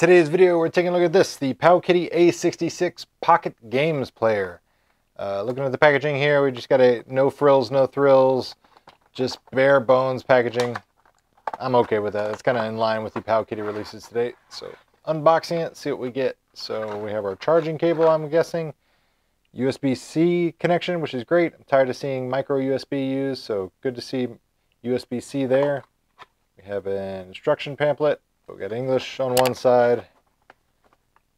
today's video we're taking a look at this, the Powkiddy A66 Pocket Games Player. Uh, looking at the packaging here, we just got a no frills, no thrills, just bare bones packaging. I'm okay with that. It's kind of in line with the Powkiddy releases today. So unboxing it, see what we get. So we have our charging cable, I'm guessing. USB-C connection, which is great. I'm tired of seeing micro USB used, so good to see USB-C there. We have an instruction pamphlet we got English on one side,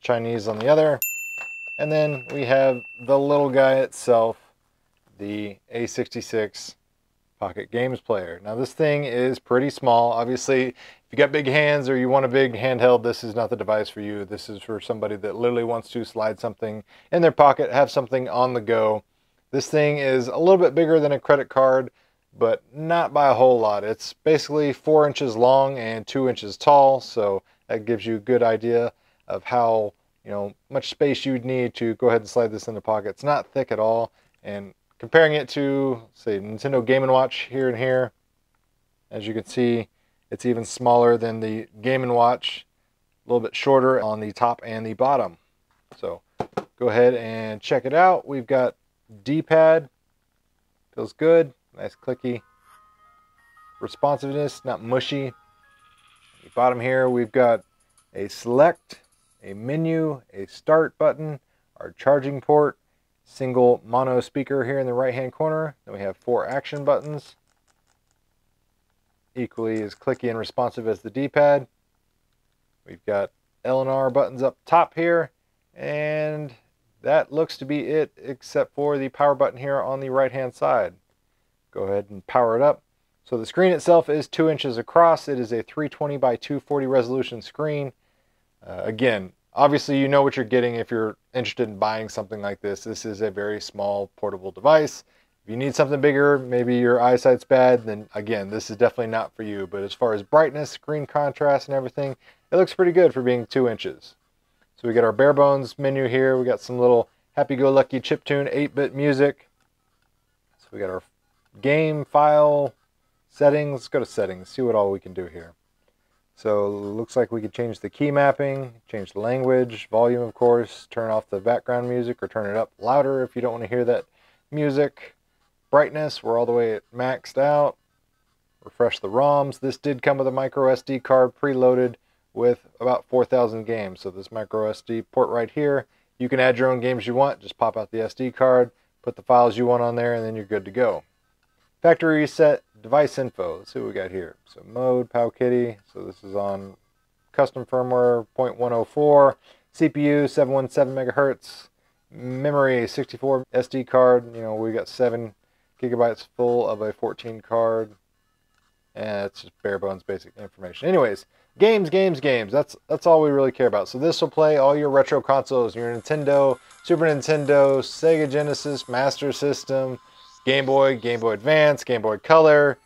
Chinese on the other, and then we have the little guy itself, the A66 Pocket Games Player. Now this thing is pretty small. Obviously, if you got big hands or you want a big handheld, this is not the device for you. This is for somebody that literally wants to slide something in their pocket, have something on the go. This thing is a little bit bigger than a credit card, but not by a whole lot. It's basically four inches long and two inches tall, so that gives you a good idea of how you know much space you'd need to go ahead and slide this in the pocket. It's not thick at all, and comparing it to say Nintendo Game & Watch here and here, as you can see, it's even smaller than the Game & Watch, a little bit shorter on the top and the bottom. So go ahead and check it out. We've got D-pad, feels good. Nice clicky. Responsiveness, not mushy. Bottom here, we've got a select, a menu, a start button, our charging port, single mono speaker here in the right hand corner. Then we have four action buttons. Equally as clicky and responsive as the D-pad. We've got L and R buttons up top here. And that looks to be it except for the power button here on the right hand side go ahead and power it up. So the screen itself is two inches across. It is a 320 by 240 resolution screen. Uh, again, obviously you know what you're getting if you're interested in buying something like this. This is a very small portable device. If you need something bigger, maybe your eyesight's bad, then again, this is definitely not for you. But as far as brightness, screen contrast, and everything, it looks pretty good for being two inches. So we got our bare bones menu here. We got some little happy-go-lucky chiptune 8-bit music. So we got our game file settings. Let's go to settings, see what all we can do here. So looks like we could change the key mapping, change the language, volume of course, turn off the background music or turn it up louder if you don't want to hear that music. Brightness, we're all the way at maxed out. Refresh the ROMs. This did come with a micro SD card preloaded with about 4,000 games. So this micro SD port right here, you can add your own games you want. Just pop out the SD card, put the files you want on there, and then you're good to go. Factory reset device info. Let's see what we got here. So mode, Powkiddy. So this is on custom firmware 0.104. CPU 717 megahertz. Memory 64 SD card. You know, we got 7 gigabytes full of a 14 card. And it's just bare bones basic information. Anyways, games, games, games. That's that's all we really care about. So this will play all your retro consoles, your Nintendo, Super Nintendo, Sega Genesis, Master System, Game Boy, Game Boy Advance, Game Boy Color.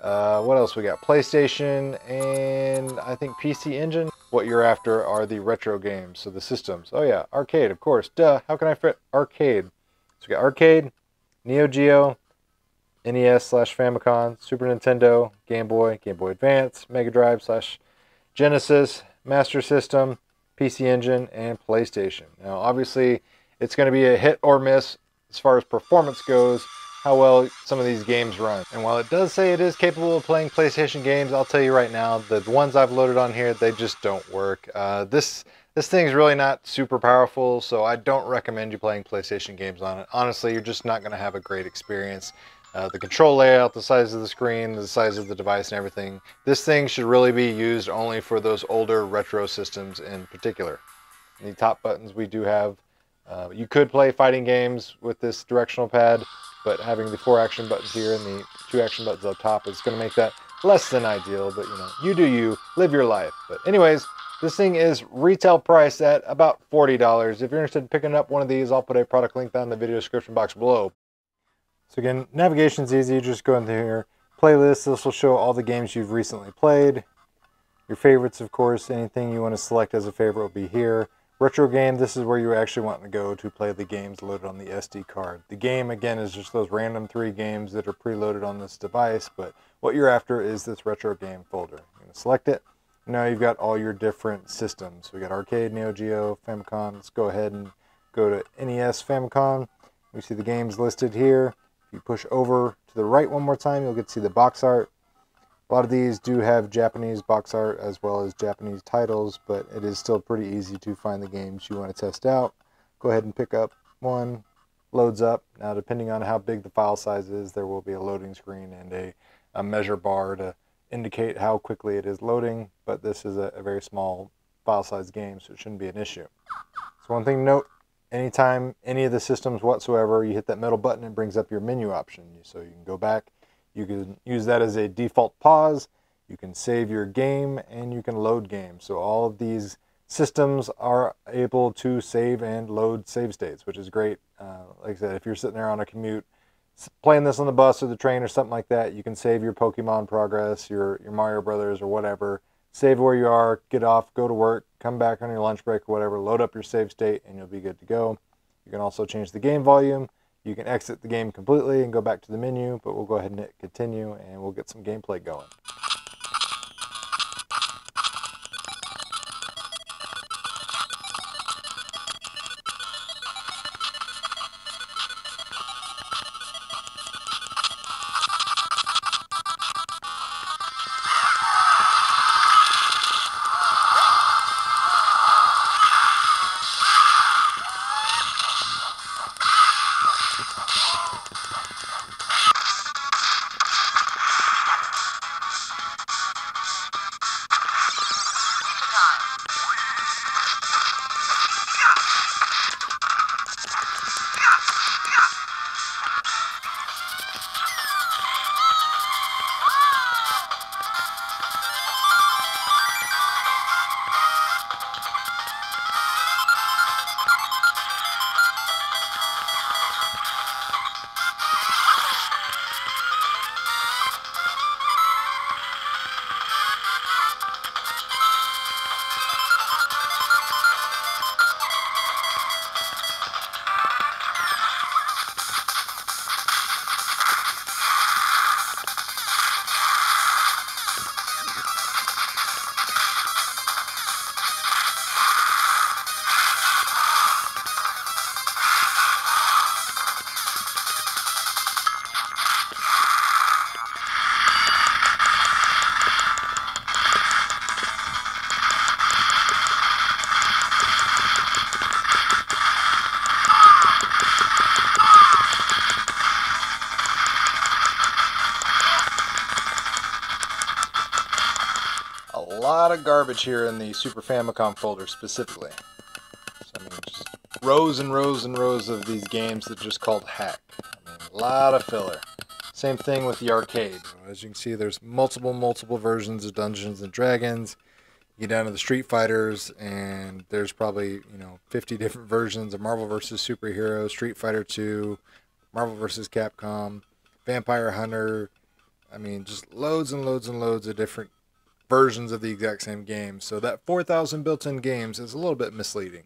Uh, what else we got? PlayStation and I think PC Engine. What you're after are the retro games, so the systems. Oh yeah, arcade, of course. Duh, how can I fit arcade? So we got arcade, Neo Geo, NES slash Famicom, Super Nintendo, Game Boy, Game Boy Advance, Mega Drive slash Genesis, Master System, PC Engine, and PlayStation. Now, obviously, it's going to be a hit or miss as far as performance goes how well some of these games run. And while it does say it is capable of playing PlayStation games, I'll tell you right now, the ones I've loaded on here, they just don't work. Uh, this this thing's really not super powerful, so I don't recommend you playing PlayStation games on it. Honestly, you're just not going to have a great experience. Uh, the control layout, the size of the screen, the size of the device and everything. This thing should really be used only for those older retro systems in particular. The top buttons we do have. Uh, you could play fighting games with this directional pad but having the four action buttons here and the two action buttons up top is going to make that less than ideal, but you know, you do you, live your life. But anyways, this thing is retail price at about $40. If you're interested in picking up one of these, I'll put a product link down in the video description box below. So again, navigation's easy. You just go into here, playlist. This will show all the games you've recently played. Your favorites, of course, anything you want to select as a favorite will be here. Retro game, this is where you actually want to go to play the games loaded on the SD card. The game, again, is just those random three games that are preloaded on this device, but what you're after is this retro game folder. You're going to select it. Now you've got all your different systems. We got arcade, Neo Geo, Famicom. Let's go ahead and go to NES Famicom. We see the games listed here. If you push over to the right one more time, you'll get to see the box art. A lot of these do have Japanese box art as well as Japanese titles, but it is still pretty easy to find the games you want to test out. Go ahead and pick up one, loads up. Now, depending on how big the file size is, there will be a loading screen and a, a measure bar to indicate how quickly it is loading, but this is a, a very small file size game, so it shouldn't be an issue. So one thing to note, anytime any of the systems whatsoever, you hit that middle button, it brings up your menu option. So you can go back you can use that as a default pause. You can save your game and you can load games. So all of these systems are able to save and load save states, which is great. Uh, like I said, if you're sitting there on a commute, playing this on the bus or the train or something like that, you can save your Pokemon progress, your, your Mario Brothers or whatever. Save where you are, get off, go to work, come back on your lunch break or whatever, load up your save state, and you'll be good to go. You can also change the game volume. You can exit the game completely and go back to the menu, but we'll go ahead and hit continue and we'll get some gameplay going. Garbage here in the Super Famicom folder specifically. So, I mean, just rows and rows and rows of these games that just called hack. I mean, a lot of filler. Same thing with the arcade. As you can see, there's multiple, multiple versions of Dungeons and Dragons. You get down to the Street Fighters, and there's probably you know 50 different versions of Marvel vs. Superhero, Street Fighter 2, Marvel vs. Capcom, Vampire Hunter. I mean, just loads and loads and loads of different versions of the exact same game. So that 4,000 built-in games is a little bit misleading.